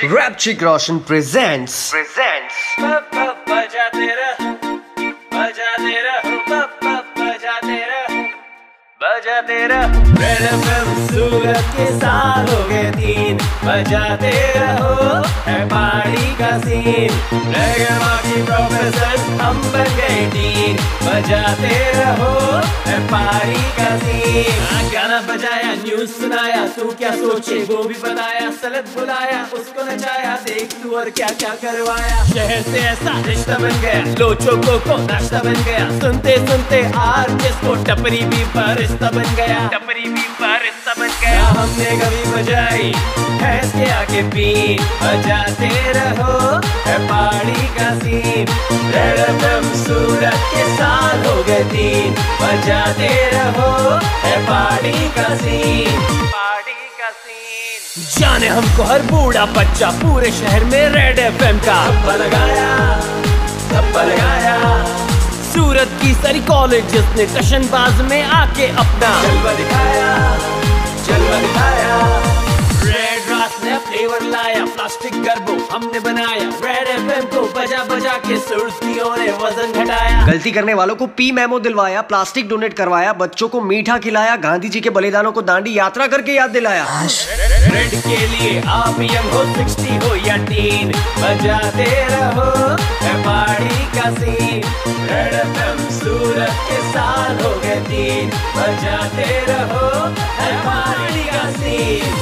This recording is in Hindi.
रैप चिक रोशन प्रेजेंट्स presents. बजाते रहो बजाते रहो बजाते रहो बजाते रहो रेड एफएम सूरत के साल हो गए तीन बजाते रहो है पार्टी का सीन रेगमा की प्रोफेसर हम बन गए टीन बजाते रहो पार्टी का सीन। हाँ, गाना बजाया न्यूज़ सुनाया तू क्या सोचे? वो भी बताया सलत बुलाया उसको नचाया देख तू और क्या क्या करवाया। शहर से ऐसा रिश्ता बन गया लोचो को को नाश्ता बन गया। सुनते सुनते आर्टिस्ट को टपरी भी रिश्ता बन गया। टपरी भी रिश्ता बन गया। हमने कभी बजाई है आगे बीन बजाते रहो है रेड एफएम सूरत के साथ हो गए तीन। बजाते रहो है पहाड़ी का सीन। पहाड़ी का सीन। जाने हमको हर बूढ़ा बच्चा पूरे शहर में रेड एफएम का। धब्बा लगाया धब्बा लगाया। सूरत की सारी कॉलेजेस ने टशनबाज में आके अपना। जलवा दिखाया जलवा दिखाया। रेड रात ने फ्लेवर लाया प्लास्टिक गर्बो हमने बनाया। को बजा बजा के सुर्तियों ने वज़न घटाया। गलती करने वालों को पी मेमो दिलवाया प्लास्टिक डोनेट करवाया बच्चों को मीठा खिलाया गांधी जी के बलिदानों को दांडी यात्रा करके याद दिलाया। के लिए आप यंग हो 60 हो या टीन बजाते रहो पहाड़ी का सीन रेड सूरत के साथ हो गए तीन बजाते रहो पहाड़ी का सीन